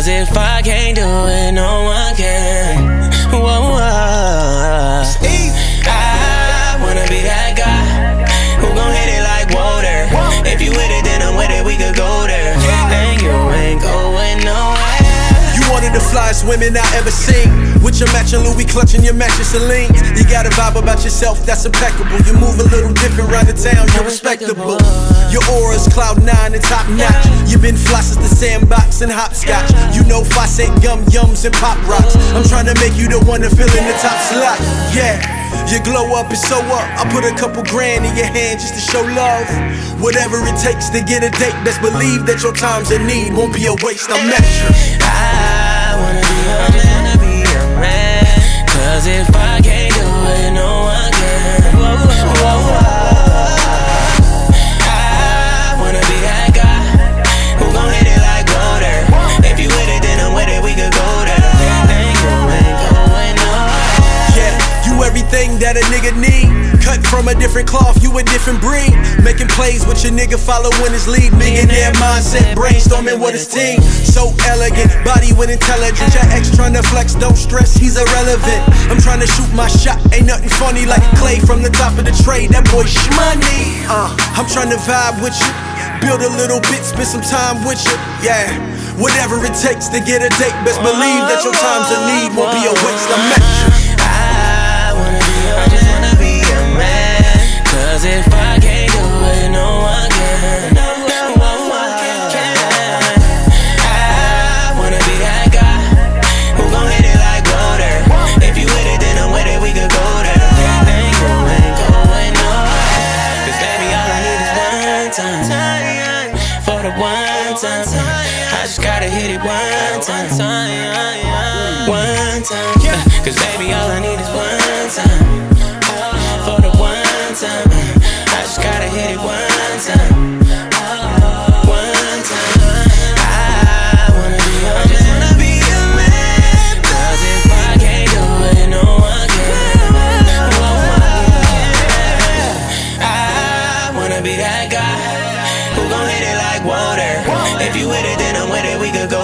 Cause if I can't do it, no one can. Whoa, whoa. Flyest women I ever seen. With your matching Louis clutching your matching Celine. You got a vibe about yourself that's impeccable. You move a little different around the town, you're respectable. Your aura's cloud nine and top notch. You've been fly since the sandbox and hopscotch. You know Fosse gum yums and pop rocks. I'm trying to make you the one to fill in the top slot. Yeah. You glow up and so up. I put a couple grand in your hand just to show love. Whatever it takes to get a date, best believe that your time's in need won't be a waste. I'm extra. A nigga need. Cut from a different cloth, you a different breed. Making plays with your nigga, following his lead. Millionaire mindset, brainstorming with his team. So elegant, body with intelligence. Your ex trying to flex, don't stress, he's irrelevant. I'm trying to shoot my shot, ain't nothing funny like Klay from the top of the tray. That boy shmoney. Uh, I'm trying to vibe with you. Build a little bit, spend some time with you. Yeah, whatever it takes to get a date, best believe that your time's in need won't be a waste. For the one time. I just gotta hit it one time. One time. Cause baby, all I need is one time. For the one time. I just gotta hit it one time. like water. If you with it, then I'm with it. We could go.